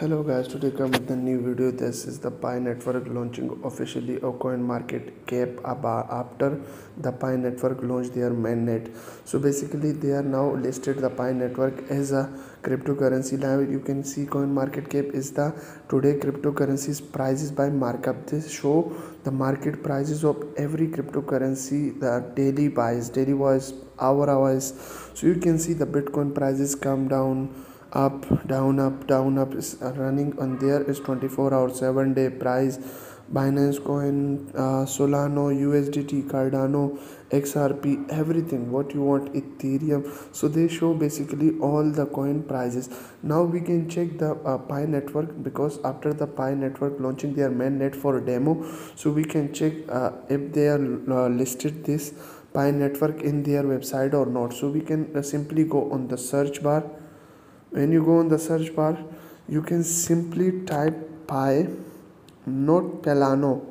Hello guys, today come with a new video. This is the Pi Network launching officially a coin market cap after the Pi Network launched their mainnet. So basically they are now listed the Pi Network as a cryptocurrency. Now you can see coin market cap is the today cryptocurrencies prices by markup. This show the market prices of every cryptocurrency, the daily buys, daily wise, hour wise. So you can see the Bitcoin prices come down up down up down up is running on there is 24 hour 7 day price. Binance coin uh, solana usdt cardano xrp everything what you want ethereum. So they show basically all the coin prices. Now we can check the uh, pi network because after the pi network launching their mainnet for demo so we can check uh, if they are uh, listed this pi network in their website or not. So we can uh, simply go on the search bar when you go on the search bar you can simply type pi not pelano.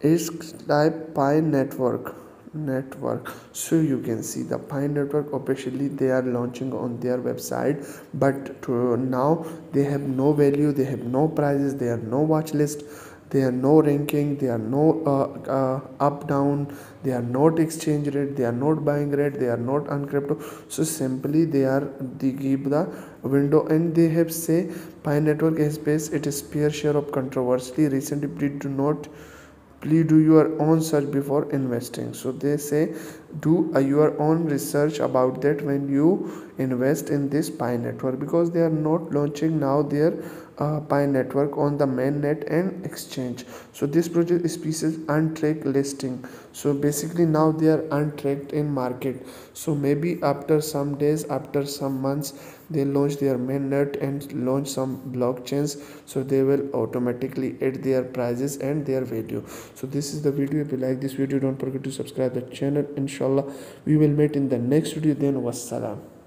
Is type pi network network. So you can see the pi network. Officially they are launching on their website but to now they have no value they have no prices they have no watch list there are no ranking there are no uh, uh, up down they are not exchange rate they are not buying rate they are not on crypto. So simply they are they give the window and they have say pi network has space it is fair share of controversy. Recently please do not please do your own search before investing. So they say do uh, your own research about that when you invest in this pi network because they are not launching now their uh, pi network on the mainnet and exchange. So this project is species untracked listing. So basically now they are untracked in market. So maybe after some days after some months they launch their mainnet and launch some blockchains. So they will automatically add their prices and their value. So this is the video. If you like this video don't forget to subscribe the channel. Inshallah we will meet in the next video. Then wassalam